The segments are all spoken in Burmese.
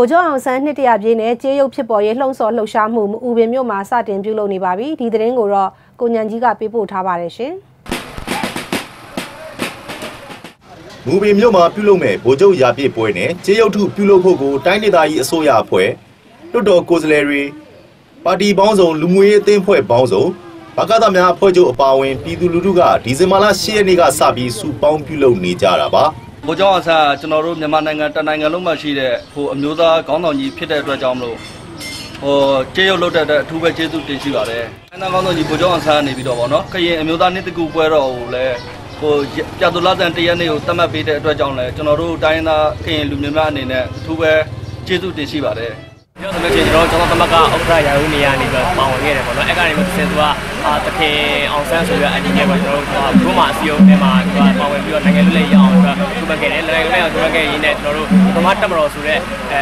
ဗိုလ်ချုပ်အောင်ဆန်းနှစ်တရာပြည့်နဲ့ကျေးရုပ်ဖြစ်ပေါ်ရေးလှုံ့ဆော်လှုပ်ရှားမှုမူပင်မြို့မှာစတင်ပြုလုပ်နေပါပြီဒီသတင်းကိုတော့ကိုညံကြီးကပေးပို့ထားပါတယ်ရှင်မူပင်မြို့မှာပြုလုပ်မဲ့ဗိုလ်ချုပ်ရာပြည့်ပွဲနဲ့ကျေးရုပ်ထုပြုလုပ်ဖို့ကိုတိုင်းဒေသကြီးအစိုးရအဖွဲ့လွတ်တော်ကိုယ်စားလှယ်တွေပါတီပေါင်းစုံလူမှုရေးအသင်းဖွဲ့ပေါင်းစုံဘကသများအဖွဲ့ချုပ်အပါအဝင်ပြည်သူလူထုကဒီဇင်ဘာလ10ရက်နေ့ကစပြီးစုပေါင်းပြုလုပ်နေကြတာပါ ဘိုးကျောင်းအဆန်းကကျွန်တော်တို့မြန်မာနိုင်ငံတနိုင်ငံလုံးမှာရှိတဲ့ဟိုအမျိုးသားခေါင်းဆောင်ကြီးဖြစ်တဲ့အတွက်ကြောင့်မလို့ဟိုကျေးရုပ်လုပ်တဲ့အထူးပဲကျေးဇူးတင်ရှိပါတယ်။နိုင်ငံခေါင်းဆောင်ကြီးဘိုးကျောင်းအဆန်းကနေပြီးတော့ဗောနော်။ခရင်အမျိုးသားနှစ်တကူပွဲတော်ကိုလည်းဟိုပြတ်သူလာတန်တရက်နေ့ကိုသတ်မှတ်ပေးတဲ့အတွက်ကြောင့်လည်းကျွန်တော်တို့တိုင်းသားခရင်လူမျိုးများအနေနဲ့အထူးပဲကျေးဇူးတင်ရှိပါတယ်။ ပြောသမီးချင်းကျွန်တော်ကျွန်တော်သမက်ကဥက္ကရာရာဦးနေရာနေပြီးပါဝင်ခဲ့တယ်ပေါ့နော်အဲ့ကနေမှဆင်သူကအာတခင်အောင်ဆန်းဆိုရအညီငယ်ပေါ့ကျွန်တော်တို့ဘုမအစီအုံထဲမှာသူကပါဝင်ပြီးတော့နိုင်ငံလူလေးရအောင်သူကသူမခဲ့တယ်နိုင်ငံလူလေးအောင်သူမခဲ့ရင်းနဲ့ကျွန်တော်တို့ဗမာတက်မတော်ဆိုတဲ့အဲ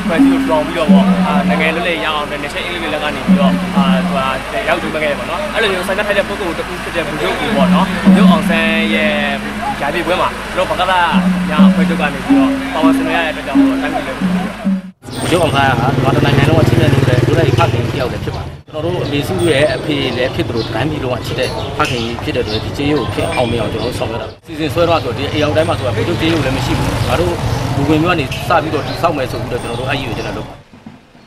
အဖွဲ့အစည်းကိုတောင်းပြီးတော့ပေါ့အာနိုင်ငံလူလေးရအောင်နဲ့နေချင်းအင်္ဂလိပ်လက်ကနေပြီးတော့အာသူကရောက်သူမခဲ့တယ်ပေါ့နော်အဲ့လိုမျိုးဆိုင်တက်ထိုက်တဲ့ပုဂ္ဂိုလ်တစ်ခုဖြစ်တဲ့ဘုရုပ်ကိုပေါ့နော်ဘုရုပ်အောင်ဆန်းရဲ့ဂျာတိပွဲမှာကျွန်တော်ဘကလာညာအဖွဲ့ချုပ်ကနေပြီးတော့ပါဝင်ဆင်နွှဲရတဲ့အတွက်ကြောင့်မို့တိုင်းပြည်လေး ရုပ်အောင်သားကဘာတနိုင်ငံလုံးကချစ်တဲ့လူတွေဒုလိုက်ဖခင်တယောက်လည်းဖြစ်ပါတယ်ကျွန်တော်တို့အမေစုရဲ့အဖေလည်းဖြစ်တယ်လို့တိုင်းပြည်လုံးကချစ်တဲ့ဖခင်ကြီးဖြစ်တဲ့အတွက်ဒီကျေးရုပ်ဖြစ်အောင်မြင်အောင်ကျွန်တော်တို့ဆောင်ရွက်တာစီစဉ်ဆွဲတော့ဆိုဒီအယောင်တိုင်းမှာဆိုတာဘုတို့ကျေးရုပ်လည်းမရှိဘူးငါတို့လူဝင်မျိုးကနေစပြီးတော့ဒီဆောက်မယ်ဆိုပြီးတော့ကျွန်တော်တို့အယူကျွန်တော်တို့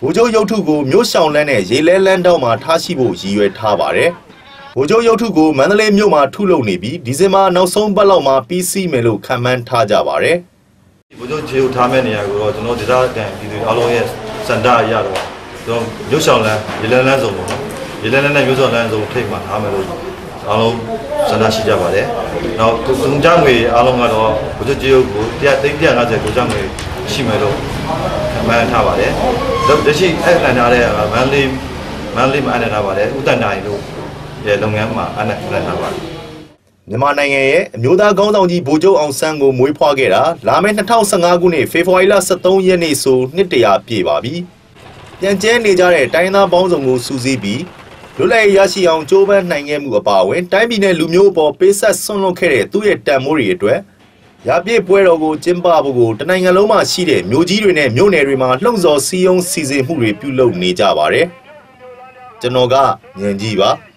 ဗိုလ်ချုပ်ရုပ်ထုကိုမြို့ရှောင်းလန်းနဲ့ရေလဲလန်းတောက်မှာထားရှိဖို့ရည်ရွယ်ထားပါတယ်ဗိုလ်ချုပ်ရုပ်ထုကိုမန္တလေးမြို့မှာထုလုပ်နေပြီးဒီဇင်ဘာနောက်ဆုံးပတ်လောက်မှာပြီးစီးမယ်လို့ခန့်မှန်းထားကြပါတယ် ဘုတို့ခြေကိုထားမဲ့နေရာကိုတော့ကျွန်တော်ဒေသခံပြည်သူအားလုံးရဲ့စန္ဒအရတော့ကျွန်တော်ရုပ်ဆောင်လန်းရေလန်းလန်းစုံပေါ့နော်ရေလန်းလန်းနဲ့ရုပ်ဆောင်လန်းစုံထိတ်မှထားမယ်လို့အားလုံးစန္ဒရှိကြပါတယ်။နောက်ကုံကြငွေအားလုံးကတော့ဘုတို့ခြေကို100 350ကုံကြငွေရှိမယ်လို့ခန့်မှန်းထားပါတယ်။လက်ရှိအဲ့ခံထားတဲ့မန်လေးမန်လေးမှာအနေထားပါတယ်ဥတ္တန်တိုင်းလို့ရဲ့လုပ်ငန်းမှာအနေထားပါတယ် မြန်မာနိုင်ငံရဲ့အမျိုးသားကောင်းဆောင်ကြီးဗိုလ်ချုပ်အောင်ဆန်းကိုမွေးဖွားခဲ့တာလာမယ့်2015ခုနှစ်ဖေဖော်ဝါရီလ23ရက်နေ့ဆိုနှစ်တရာပြည့်ပါပြီ။ပြန်ကျဲနေကြတဲ့တိုင်းသားပေါင်းစုံကိုစူးစီးပြီးလွတ်လပ်ရေးရရှိအောင်ကြိုးပမ်းနိုင်ခဲ့မှုအပါအဝင်တိုင်းပြည်နဲ့လူမျိုးအပေါ်ပေးဆက်ဆွန့်လွတ်ခဲ့တဲ့သူ့ရဲ့တန်မိုးတွေအတွက်ရပြည့်ပွဲတော်ကိုကျင်းပဖို့ကိုတနိုင်ငံလုံးမှာရှိတဲ့မြို့ကြီးတွေနဲ့မြို့နယ်တွေမှာလှုံ့ဆော်စည်းရုံးစီစဉ်မှုတွေပြုလုပ်နေကြပါတယ်။ကျွန်တော်ကညင်ကြီးပါ။